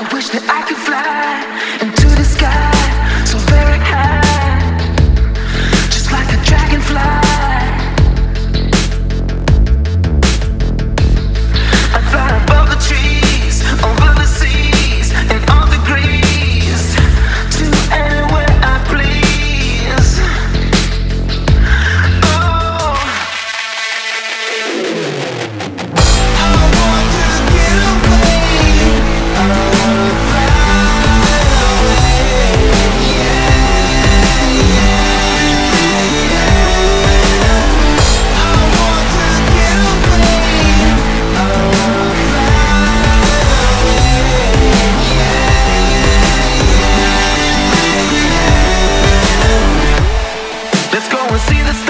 I wish that I could fly. see the stars.